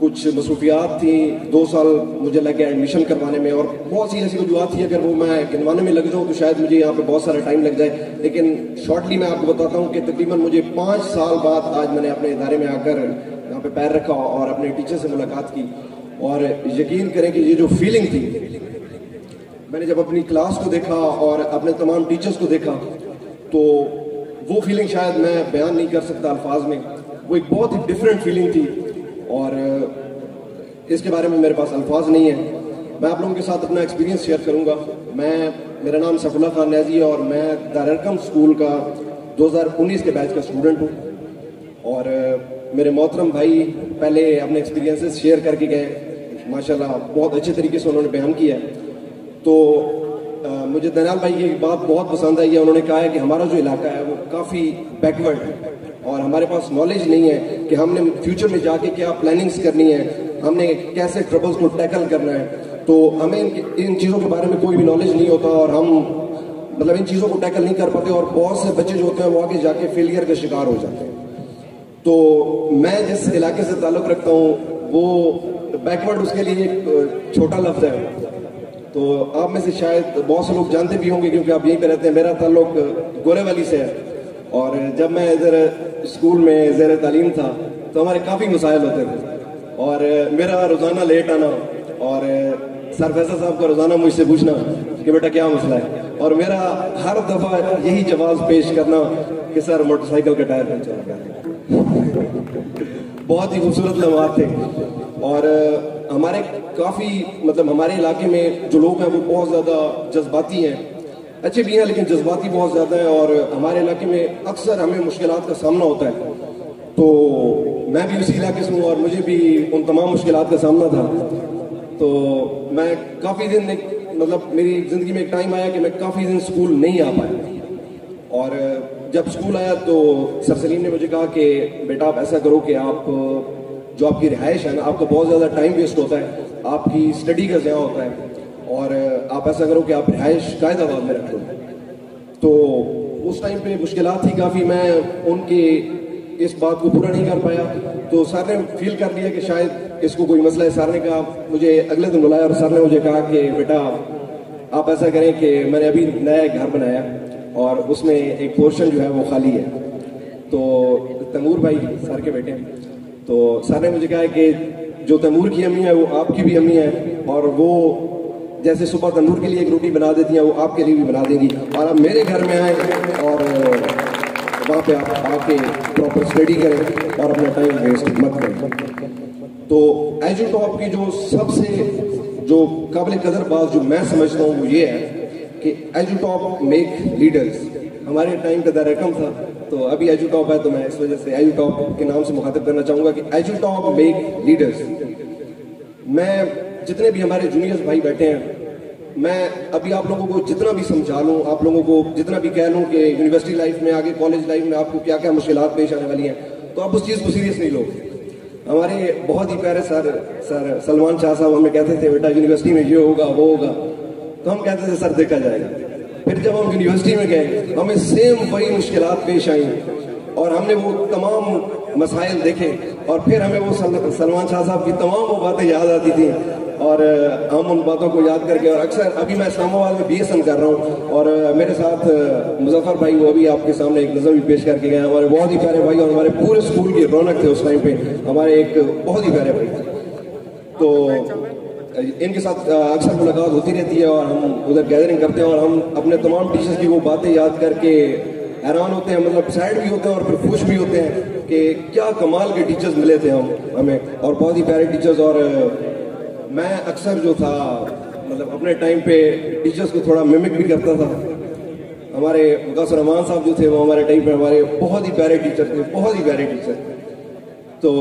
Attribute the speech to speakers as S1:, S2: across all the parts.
S1: कुछ मसरूफियात थी, दो साल मुझे लगे एडमिशन करवाने में और बहुत सी ऐसी वजूहत थी, अगर वो मैं गिनवाने में लग जाऊँ तो शायद मुझे यहाँ पे बहुत सारा टाइम लग जाए। लेकिन शॉर्टली मैं आपको बताता हूँ कि तकरीबन मुझे पाँच साल बाद आज मैंने अपने इदारे में आकर यहाँ पे पैर रखा और अपने टीचर से मुलाकात की। और यकीन करें कि ये जो फीलिंग थी, मैंने जब अपनी क्लास को देखा और अपने तमाम टीचर्स को देखा तो वो फीलिंग शायद मैं बयान नहीं कर सकता अल्फाज में। वो एक बहुत ही डिफरेंट फीलिंग थी। और इसके बारे में मेरे पास अल्फाज नहीं है। मैं आप लोगों के साथ अपना एक्सपीरियंस शेयर करूँगा। मैं मेरा नाम सफुल्ला खान नैजी है और मैं दारकम स्कूल का 2019 के बैच का स्टूडेंट हूँ। और मेरे मोहतरम भाई पहले अपने एक्सपीरियंसेस शेयर करके गए। माशाल्लाह बहुत अच्छे तरीके से उन्होंने बयान किया तो आ, मुझे दयाल भाई की बात बहुत पसंद आई है। उन्होंने कहा है कि हमारा जो इलाका है वो काफ़ी बैकवर्ड है। और हमारे पास नॉलेज नहीं है कि हमने फ्यूचर में जाके क्या प्लानिंग्स करनी है, हमने कैसे ट्रबल्स को टैकल करना है। तो हमें इन चीज़ों के बारे में कोई भी नॉलेज नहीं होता और हम मतलब इन चीज़ों को टैकल नहीं कर पाते और बहुत से बच्चे जो होते हैं वो आगे जाके फेलियर का शिकार हो जाते हैं। तो मैं जिस इलाके से ताल्लुक़ रखता हूँ, वो बैकवर्ड उसके लिए एक छोटा लफ्ज़ है। तो आप में से शायद बहुत से लोग जानते भी होंगे क्योंकि आप यहीं पर रहते हैं। मेरा ताल्लुक गोरेवाली से है। और जब मैं इधर स्कूल में जैर तालीम था तो हमारे काफ़ी मसाइल होते थे। और मेरा रोज़ाना लेट आना और सर फैसा साहब का रोज़ाना मुझसे पूछना कि बेटा क्या मसला है? और मेरा हर दफ़ा यही जवाब पेश करना कि सर मोटरसाइकिल का टायर पंचर बहुत ही खूबसूरत लम्हात थे। और हमारे काफ़ी मतलब हमारे इलाके में जो लोग हैं, वो बहुत ज़्यादा जज्बाती हैं। अच्छे भी हैं, लेकिन जज्बाती बहुत ज़्यादा है और हमारे इलाके में अक्सर हमें मुश्किल का सामना होता है। तो मैं भी उसी इलाके से हूँ और मुझे भी उन तमाम मुश्किल का सामना था। तो मैं काफ़ी दिन मतलब मेरी ज़िंदगी में एक टाइम आया कि मैं काफ़ी दिन स्कूल नहीं आ पाया। और जब स्कूल आया तो सर सलीम ने मुझे कहा कि, बेटा, आप ऐसा करो कि आप, जो आपकी रिहाइश है ना, आपका बहुत ज़्यादा टाइम वेस्ट होता है। आपकी स्टडी का ज़्यादा होता है। और आप ऐसा करो कि आप रिहाइश कायदा आबाद में रख। लो तो उस टाइम पे मुश्किल थी काफ़ी, मैं उनके इस बात को पूरा नहीं कर पाया। तो सर ने फील कर लिया कि शायद इसको कोई मसला है। सर ने कहा, मुझे अगले दिन बुलाया और सर ने मुझे कहा कि, बेटा, आप ऐसा करें कि मैंने अभी नया एक घर बनाया और उसमें एक पोर्शन जो है वो खाली है। तो तैमूर भाई सर के बेटे तो सर ने मुझे कहा कि, जो तैमूर की अम्मी है, वो आपकी भी अम्मी है और वो जैसे सुबह तंदूर के लिए एक रोटी बना देती हैं, वो आपके लिए भी बना देंगी। और आप मेरे घर में आए और वहाँ पे आप आके प्रॉपर स्टडी करें और अपना टाइम वेस्ट मत करें। तो एजोटॉप की जो सबसे, जो काबिल कदर बात जो मैं समझता हूँ वो ये है कि एजोटॉप मेक लीडर्स हमारे टाइम का दरकम था तो अभी एजुटॉप है तो मैं इस वजह से एजुटॉप के नाम से मुखातिब करना चाहूँगा कि एजुटॉप मेक लीडर्स मैं जितने भी हमारे जूनियर्स भाई बैठे हैं, मैं अभी आप लोगों को जितना भी समझा लूँ, आप लोगों को जितना भी कह लूँ कि यूनिवर्सिटी लाइफ में आगे कॉलेज लाइफ में आपको क्या क्या मुश्किल पेश आने वाली हैं तो आप उस चीज़ को सीरियस नहीं लोगे। हमारे बहुत ही प्यारे सर सर, सलमान शाह साहब हमें कहते थे, बेटा यूनिवर्सिटी में ये होगा, वो होगा। तो हम कहते थे, सर, देखा जाएगा। फिर जब हम यूनिवर्सिटी में गए, हमें सेम वही मुश्किल पेश आई और हमने वो तमाम मसाइल देखे और फिर हमें वो सलमान शाह साहब की तमाम वो बातें याद आती थी। और हम उन बातों को याद करके, और अक्सर अभी मैं इस्लामाबाद में बी कर रहा हूँ, और मेरे साथ मुजफ्फर भाई, वो अभी आपके सामने एक नज़र भी पेश करके गए हमारे बहुत ही प्यारे भाई और हमारे पूरे स्कूल की रौनक थे उस टाइम पे। हमारे एक बहुत ही प्यारे भाई तो इनके साथ अक्सर मुलाकात होती रहती है और हम उधर गैदरिंग करते हैं और हम अपने तमाम टीचर्स की वो बातें याद करके हैरान होते हैं मतलब सैड भी होते हैं और फिर खुश भी होते हैं कि क्या कमाल के टीचर्स मिले थे हम, हमें। और बहुत ही प्यारे टीचर्स और मैं अक्सर जो था मतलब अपने टाइम पे टीचर्स को थोड़ा मिमिक भी करता था। हमारे गौस रहमान साहब जो थे, वो हमारे टाइम पे हमारे बहुत ही प्यारे टीचर थे, बहुत ही प्यारे टीचर तो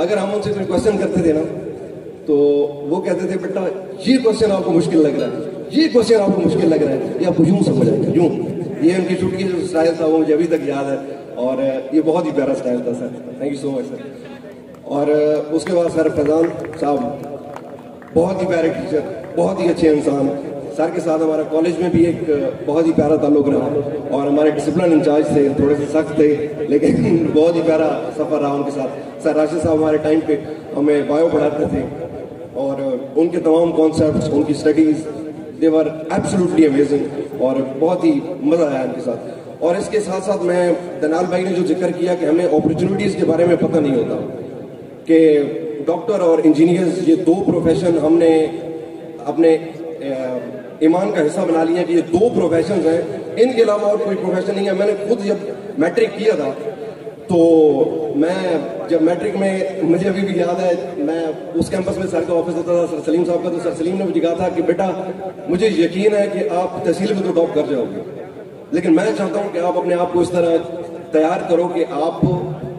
S1: अगर हम उनसे कोई क्वेश्चन करते थे ना तो वो कहते थे, बेटा, ये क्वेश्चन आपको मुश्किल लग रहा है। ये क्वेश्चन आपको मुश्किल लग रहा है। ये आपको यूँ समझ आएगा यूँ। ये उनकी चुटकी जो स्टाइल था, वो मुझे अभी तक याद है। और ये बहुत ही प्यारा स्टाइल था sir thank you so much sir और उसके बाद सर फैजान साहब बहुत ही प्यारे टीचर बहुत ही अच्छे इंसान। सर के साथ हमारा कॉलेज में भी एक, बहुत ही प्यारा ताल्लुक रहा। और हमारे डिसिप्लिन इंचार्ज थे, थोड़े से सख्त थे, लेकिन बहुत ही प्यारा सफ़र रहा उनके साथ। सर राशिद साहब हमारे टाइम पे हमें बायो पढ़ाते थे। और उनके तमाम कॉन्सेप्ट उनकी स्टडीज़ देवर एब्सोल्युटली अमेजिंग और बहुत ही मज़ा आया उनके साथ। और इसके साथ साथ मैं दनाल भाई ने जो ज़िक्र किया कि हमें अपॉर्चुनिटीज़ के बारे में पता नहीं होता, कि डॉक्टर और इंजीनियर्स ये दो प्रोफेशन हमने अपने ईमान का हिस्सा बना लिया कि ये दो प्रोफेशन हैं। इनके अलावा और कोई प्रोफेशन नहीं है। मैंने खुद जब मैट्रिक किया था तो मैं, जब मैट्रिक में, मुझे अभी भी याद है, मैं उस कैंपस में सर का ऑफ़िस होता था, सर सलीम साहब का तो सर सलीम ने मुझे कहा था कि बेटा, मुझे यकीन है कि आप तहसील में तो टॉप कर जाओगे। लेकिन मैं चाहता हूँ कि आप अपने आप को इस तरह तैयार करो कि आप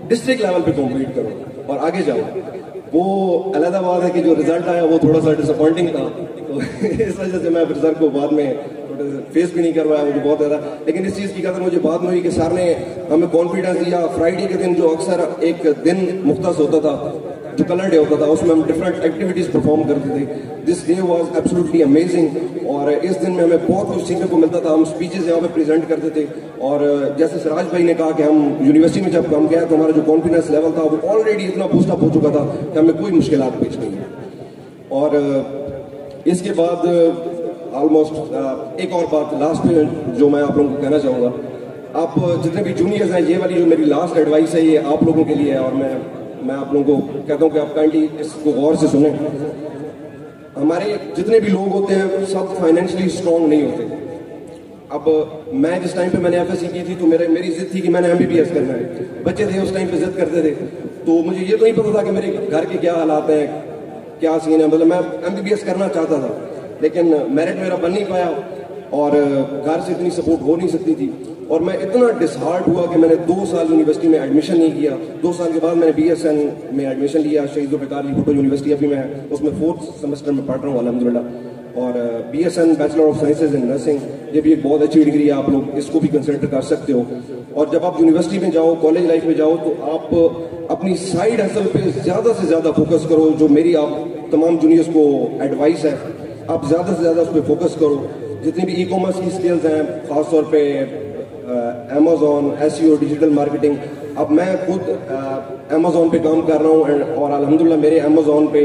S1: डिस्ट्रिक्ट लेवल पे कॉम्पीट करो और आगे जाओ। वो अलहदा बात है कि जो रिज़ल्ट आया, वो थोड़ा सा डिसअपॉइंटिंग था। तो इस वजह से मैं रिज़ल्ट को बाद में फेस भी नहीं करवाया, मुझे बहुत ज़्यादा। लेकिन इस चीज़ की कदर मुझे बाद में हुई कि सर ने हमें कॉन्फिडेंस दिया। फ्राइडे के दिन जो अक्सर एक दिन मुख्त होता था जो कलर डे होता था, उसमें हम डिफरेंट एक्टिविटीज़ परफॉर्म करते थे। This day was absolutely amazing और इस दिन में हमें बहुत कुछ सीखने को मिलता था। हम स्पीचेस यहाँ पे प्रेजेंट करते थे और जैसे सिराज भाई ने कहा कि हम यूनिवर्सिटी में जब हम गए तो हमारा जो कॉन्फिडेंस लेवल था, वो ऑलरेडी इतना बूस्टअप हो चुका था कि हमें कोई मुश्किल पेश नहीं है और इसके बाद ऑलमोस्ट एक और बात लास्ट में जो मैं आप लोगों को कहना चाहूँगा। आप जितने भी जूनियर्स हैं, ये वाली जो मेरी लास्ट एडवाइस है, ये आप लोगों के लिए है और मैं मैं आप लोगों को कहता हूँ कि आप काइंडली इसको गौर से सुने। हमारे जितने भी लोग होते हैं, सब फाइनेंशियली स्ट्रांग नहीं होते। अब मैं जिस टाइम पे मैंने एफ़ की थी तो मेरे, मेरी जिद थी कि मैंने एमबीबीएस करना है। बच्चे थे, उस टाइम पे जिद करते थे। तो मुझे ये तो नहीं पता था कि मेरे घर के क्या हालात हैं, क्या सीन है। मतलब मैं एमबीबीएस करना चाहता था, लेकिन मेरिट मेरा बन नहीं पाया और घर से इतनी सपोर्ट हो नहीं सकती थी। और मैं इतना डिसहार्ट हुआ कि मैंने दो साल यूनिवर्सिटी में एडमिशन नहीं किया। दो साल के बाद मैंने बीएसएन में एडमिशन लिया, शहीद जुल्फ़िकार भुट्टो यूनिवर्सिटी अभी मैं उसमें फोर्थ सेमेस्टर में पढ़ रहा हूँ अलहमदिल्ला और BSN bachelor of sciences in nursing ये भी एक बहुत अच्छी डिग्री है, आप लोग इसको भी कंसिडर कर सकते हो। और जब आप यूनिवर्सिटी में जाओ कॉलेज लाइफ में जाओ तो आप अपनी साइड हसल पे ज़्यादा से ज़्यादा फोकस करो, जो मेरी आप, तमाम जूनियर्स को एडवाइस है। आप ज़्यादा से ज़्यादा उस पर फोकस करो। जितनी भी ई कॉमर्स की स्किल्स हैं, ख़ासतौर पर अमेजोन एस डिजिटल मार्केटिंग अब मैं खुद अमेजोन पे काम कर रहा हूँ एंड और अलहमदिल्ला मेरे अमेजोन पे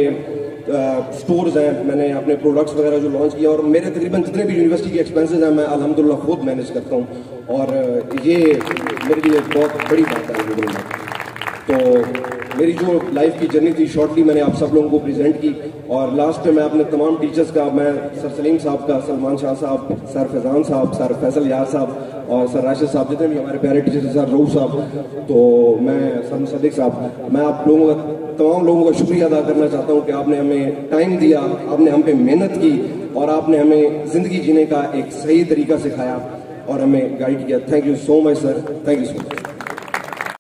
S1: स्टोर्स हैं। मैंने अपने प्रोडक्ट्स वगैरह जो लॉन्च किया और मेरे तकरीबन जितने भी यूनिवर्सिटी के एक्सपेंसेस हैं, मैं अलहमदिल्ला खुद मैनेज करता हूँ। और ये मेरे लिए बहुत बड़ी बात है तो मेरी जो लाइफ की जर्नी थी शॉर्टली मैंने आप सब लोगों को प्रेजेंट की और लास्ट में मैं अपने तमाम टीचर्स का, मैं सर सलीम साहब का, सलमान शाह साहब, सर फैजान साहब, सर फैसल यार साहब और सर राशिद साहब जितने भी हमारे प्यारे टीचर सर रऊ साहब तो मैं, सर सदीक साहब, मैं आप लोगों का, तमाम लोगों का शुक्रिया अदा करना चाहता हूँ कि आपने हमें टाइम दिया, आपने हम पे मेहनत की और आपने हमें ज़िंदगी जीने का एक सही तरीका सिखाया और हमें गाइड किया। Thank you so much sir thank you so much